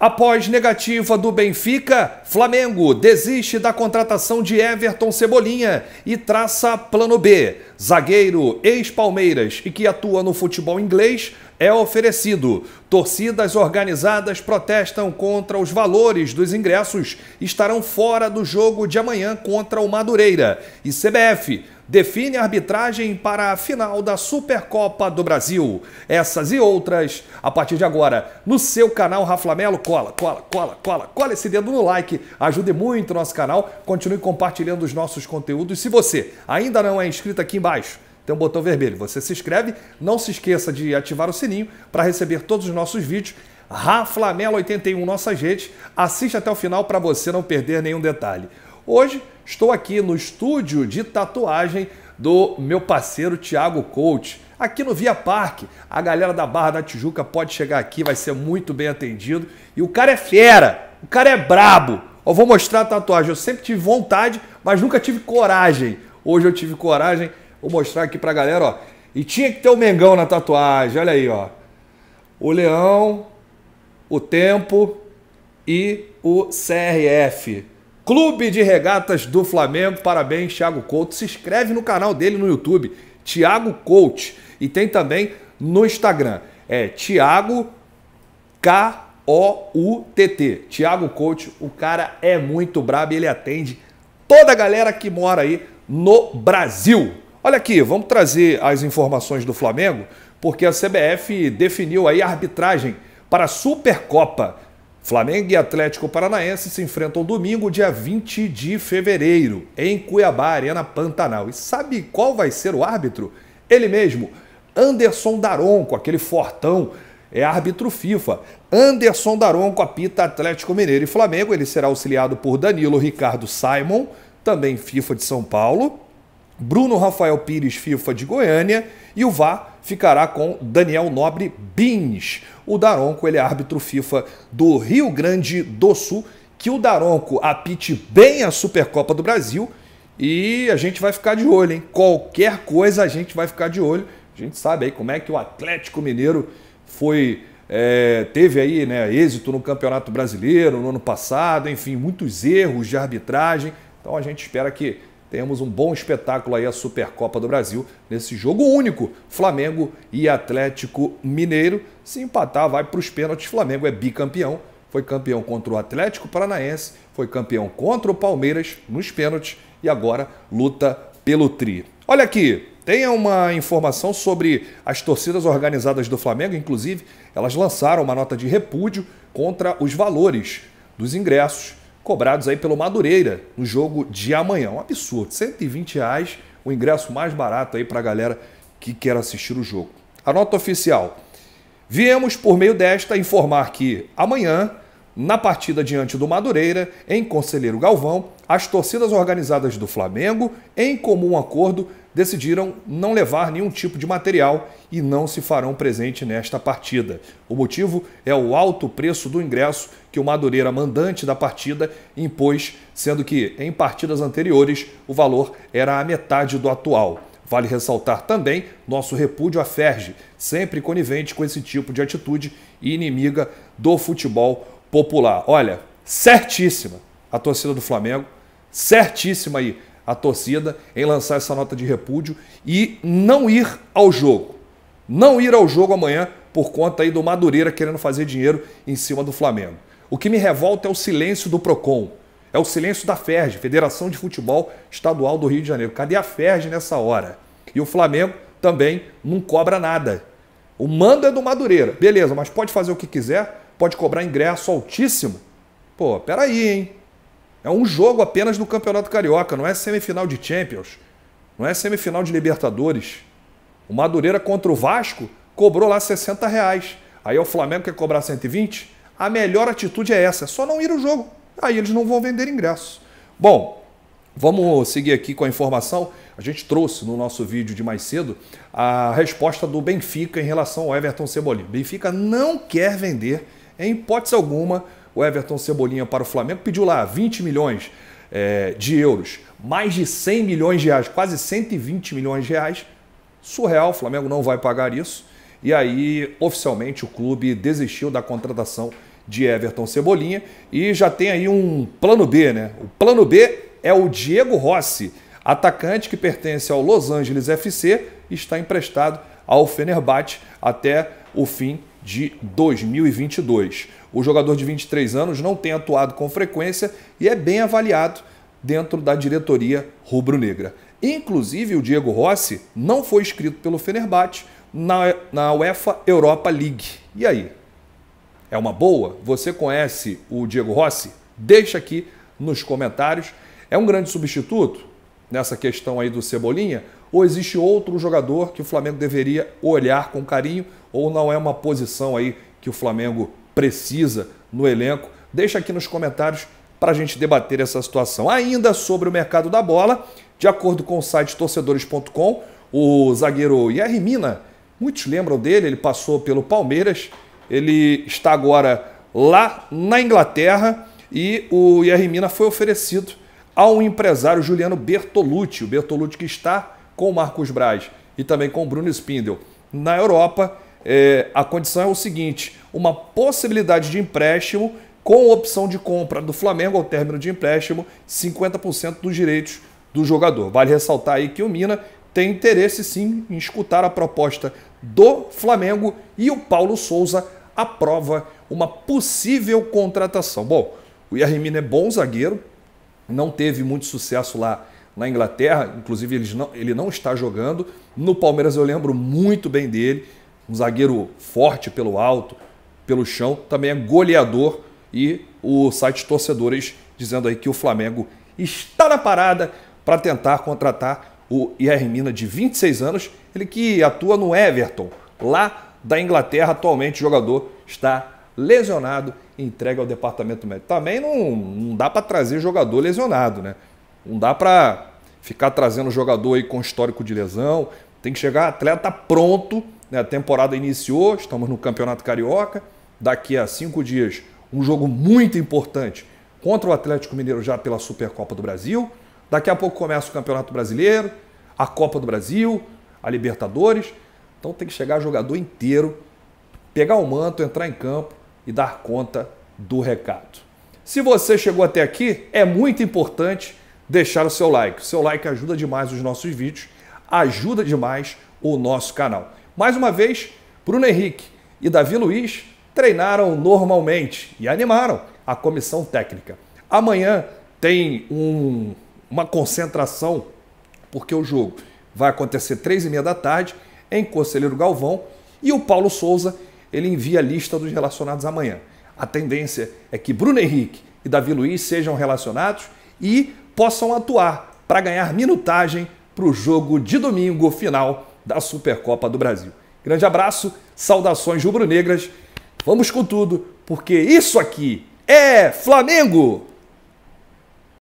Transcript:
Após negativa do Benfica, Flamengo desiste da contratação de Everton Cebolinha e traça plano B. Zagueiro ex-Palmeiras e que atua no futebol inglês é oferecido. Torcidas organizadas protestam contra os valores dos ingressos estarão fora do jogo de amanhã contra o Madureira. E CBF define a arbitragem para a final da Supercopa do Brasil. Essas e outras, a partir de agora, no seu canal Raflamelo. Cola, cola, cola, cola, cola esse dedo no like, ajude muito o nosso canal, continue compartilhando os nossos conteúdos. Se você ainda não é inscrito aqui embaixo, tem um botão vermelho, você se inscreve, não se esqueça de ativar o sininho para receber todos os nossos vídeos. Raflamelo81 nossas redes, assiste até o final para você não perder nenhum detalhe. Hoje estou aqui no estúdio de tatuagem do meu parceiro Thiago Coach, aqui no Via Parque. A galera da Barra da Tijuca pode chegar aqui, vai ser muito bem atendido. E o cara é fera, o cara é brabo. Eu vou mostrar a tatuagem. Eu sempre tive vontade, mas nunca tive coragem. Hoje eu tive coragem. Vou mostrar aqui pra galera, ó. E tinha que ter o Mengão na tatuagem, olha aí, ó. O Leão, o Tempo e o CRF. Clube de Regatas do Flamengo. Parabéns, Thiago Couto. Se inscreve no canal dele no YouTube, Thiago Coach. E tem também no Instagram. É Thiago K-O-U-T-T. Thiago Coach. O cara é muito brabo ele atende toda a galera que mora aí no Brasil. Olha aqui, vamos trazer as informações do Flamengo, porque a CBF definiu aí a arbitragem para a Supercopa Flamengo e Atlético Paranaense se enfrentam domingo, dia 20 de fevereiro, em Cuiabá, Arena Pantanal. E sabe qual vai ser o árbitro? Ele mesmo, Anderson Daronco, aquele fortão, é árbitro FIFA. Anderson Daronco apita Atlético Mineiro e Flamengo. Ele será auxiliado por Danilo Ricardo Simon, também FIFA de São Paulo. Bruno Rafael Pires, FIFA de Goiânia, e o VAR ficará com Daniel Nobre Bins. O Daronco ele é árbitro FIFA do Rio Grande do Sul, que o Daronco apite bem a Supercopa do Brasil e a gente vai ficar de olho, hein? Qualquer coisa a gente vai ficar de olho. A gente sabe aí como é que o Atlético Mineiro foi é, teve aí né, êxito no Campeonato Brasileiro no ano passado, enfim, muitos erros de arbitragem. Então a gente espera que tenhamos um bom espetáculo aí a Supercopa do Brasil nesse jogo único, Flamengo e Atlético Mineiro. Se empatar, vai para os pênaltis. Flamengo é bicampeão, foi campeão contra o Atlético Paranaense, foi campeão contra o Palmeiras nos pênaltis e agora luta pelo tri. Olha aqui, tem uma informação sobre as torcidas organizadas do Flamengo, inclusive, elas lançaram uma nota de repúdio contra os valores dos ingressos cobrados aí pelo Madureira no jogo de amanhã. Um absurdo, 120 reais, o ingresso mais barato aí para a galera que quer assistir o jogo. A nota oficial. Viemos, por meio desta, informar que amanhã, na partida diante do Madureira, em Conselheiro Galvão, as torcidas organizadas do Flamengo, em comum acordo, decidiram não levar nenhum tipo de material e não se farão presente nesta partida. O motivo é o alto preço do ingresso que o Madureira, mandante da partida, impôs, sendo que em partidas anteriores o valor era a metade do atual. Vale ressaltar também nosso repúdio à Ferge, sempre conivente com esse tipo de atitude e inimiga do futebol popular. Olha, certíssima a torcida do Flamengo, certíssima aí a torcida em lançar essa nota de repúdio e não ir ao jogo. Não ir ao jogo amanhã por conta aí do Madureira querendo fazer dinheiro em cima do Flamengo. O que me revolta é o silêncio do Procon. É o silêncio da FERJ, Federação de Futebol Estadual do Rio de Janeiro. Cadê a FERJ nessa hora? E o Flamengo também não cobra nada. O mando é do Madureira. Beleza, mas pode fazer o que quiser, pode cobrar ingresso altíssimo. Pô, peraí, hein? É um jogo apenas no Campeonato Carioca, não é semifinal de Champions, não é semifinal de Libertadores. O Madureira contra o Vasco cobrou lá 60 reais. Aí o Flamengo quer cobrar 120? A melhor atitude é essa, é só não ir ao jogo. Aí eles não vão vender ingressos. Bom, vamos seguir aqui com a informação. A gente trouxe no nosso vídeo de mais cedo a resposta do Benfica em relação ao Everton Cebolinha. Benfica não quer vender, em hipótese alguma, o Everton Cebolinha para o Flamengo, pediu lá 20 milhões é, de euros, mais de 100 milhões de reais, quase 120 milhões de reais. Surreal, o Flamengo não vai pagar isso. E aí, oficialmente, o clube desistiu da contratação de Everton Cebolinha e já tem aí um plano B, né? O plano B é o Diego Rossi, atacante que pertence ao Los Angeles FC está emprestado ao Fenerbahçe até o fim de 2022. O jogador de 23 anos não tem atuado com frequência e é bem avaliado dentro da diretoria rubro-negra. Inclusive, o Diego Rossi não foi inscrito pelo Fenerbahçe na, na UEFA Europa League. E aí? É uma boa? Você conhece o Diego Rossi? Deixa aqui nos comentários. É um grande substituto nessa questão aí do Cebolinha? Ou existe outro jogador que o Flamengo deveria olhar com carinho? Ou não é uma posição aí que o Flamengo precisa no elenco? Deixa aqui nos comentários para a gente debater essa situação. Ainda sobre o mercado da bola, de acordo com o site torcedores.com, o zagueiro Yerry Mina, muitos lembram dele, ele passou pelo Palmeiras, ele está agora lá na Inglaterra e o Yerry Mina foi oferecido ao empresário Juliano Bertolucci, o Bertolucci que está com o Marcos Braz e também com o Bruno Spindel na Europa. É, a condição é o seguinte: uma possibilidade de empréstimo com opção de compra do Flamengo ao término de empréstimo, 50% dos direitos do jogador. Vale ressaltar aí que o Mina tem interesse sim em escutar a proposta do Flamengo e o Paulo Souza aprova uma possível contratação. Bom, o Yerry é bom zagueiro, não teve muito sucesso lá na Inglaterra, inclusive ele não, ele não está jogando. No Palmeiras eu lembro muito bem dele, um zagueiro forte pelo alto, pelo chão, também é goleador e o site Torcedores dizendo aí que o Flamengo está na parada para tentar contratar o Yerry Mina de 26 anos, ele que atua no Everton, lá da Inglaterra, atualmente o jogador está lesionado e entregue ao departamento médico. Também não, não dá para trazer jogador lesionado, né? Não dá para ficar trazendo jogador aí com histórico de lesão. Tem que chegar atleta pronto. Né? A temporada iniciou, estamos no Campeonato Carioca. Daqui a cinco dias, um jogo muito importante contra o Atlético Mineiro já pela Supercopa do Brasil. Daqui a pouco começa o Campeonato Brasileiro, a Copa do Brasil, a Libertadores. Então tem que chegar jogador inteiro, pegar o manto, entrar em campo e dar conta do recado. Se você chegou até aqui, é muito importante deixar o seu like. O seu like ajuda demais os nossos vídeos, ajuda demais o nosso canal. Mais uma vez, Bruno Henrique e Davi Luiz treinaram normalmente e animaram a comissão técnica. Amanhã tem um, uma concentração, porque o jogo vai acontecer três e meia da tarde em Conselheiro Galvão e o Paulo Souza ele envia a lista dos relacionados amanhã. A tendência é que Bruno Henrique e Davi Luiz sejam relacionados e possam atuar para ganhar minutagem para o jogo de domingo final da Supercopa do Brasil. Grande abraço, saudações rubro-negras. Vamos com tudo, porque isso aqui é Flamengo!